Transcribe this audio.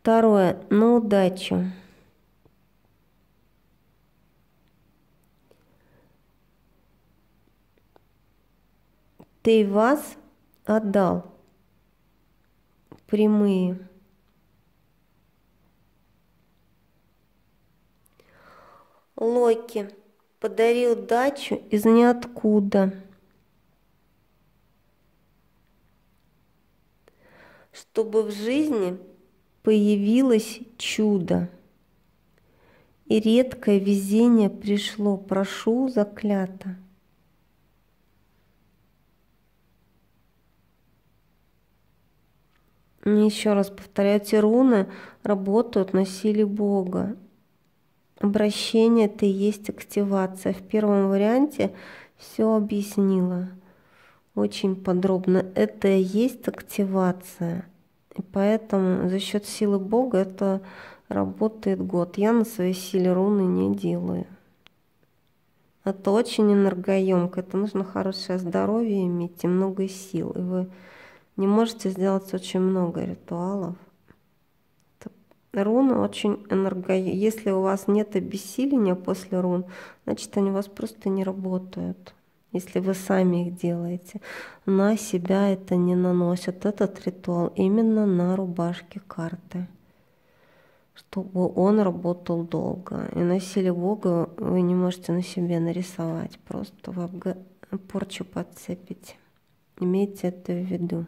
Второе. На удачу. Ты вас отдал. Прямые. Локи подарил дачу из ниоткуда. Чтобы в жизни появилось чудо. И редкое везение пришло, прошу заклято. Еще раз повторяю, эти руны работают на силе Бога. Обращение это и есть активация. В первом варианте все объяснила очень подробно. Это и есть активация. Поэтому за счет силы Бога это работает год. Я на своей силе руны не делаю. Это очень энергоемко. Это нужно хорошее здоровье иметь и много сил. И вы не можете сделать очень много ритуалов. Руны очень энерго... Если у вас нет обессиления после рун, значит они у вас просто не работают. Если вы сами их делаете, на себя это не наносят. Этот ритуал именно на рубашке карты, чтобы он работал долго. И на силе Бога вы не можете на себе нарисовать, просто вы порчу подцепите. Имейте это в виду.